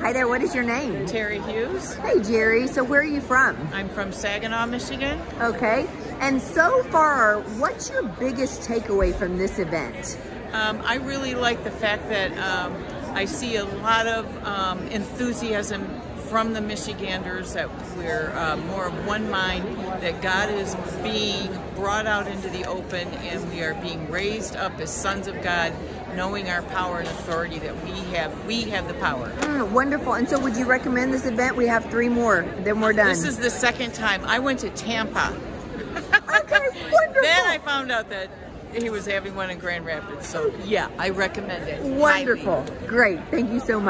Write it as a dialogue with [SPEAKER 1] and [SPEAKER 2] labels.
[SPEAKER 1] Hi there, what is your name?
[SPEAKER 2] Terry Hughes.
[SPEAKER 1] Hey Jerry, so where are you from?
[SPEAKER 2] I'm from Saginaw, Michigan.
[SPEAKER 1] Okay, and so far, what's your biggest takeaway from this event?
[SPEAKER 2] Um, I really like the fact that um, I see a lot of um, enthusiasm from the Michiganders that we're uh, more of one mind, that God is being brought out into the open and we are being raised up as sons of God, knowing our power and authority that we have. We have the power.
[SPEAKER 1] Mm, wonderful. And so would you recommend this event? We have three more, then we're done.
[SPEAKER 2] This is the second time. I went to Tampa.
[SPEAKER 1] okay, wonderful.
[SPEAKER 2] then I found out that he was having one in Grand Rapids. So yeah, I recommend it.
[SPEAKER 1] Wonderful. Highly. Great. Thank you so much.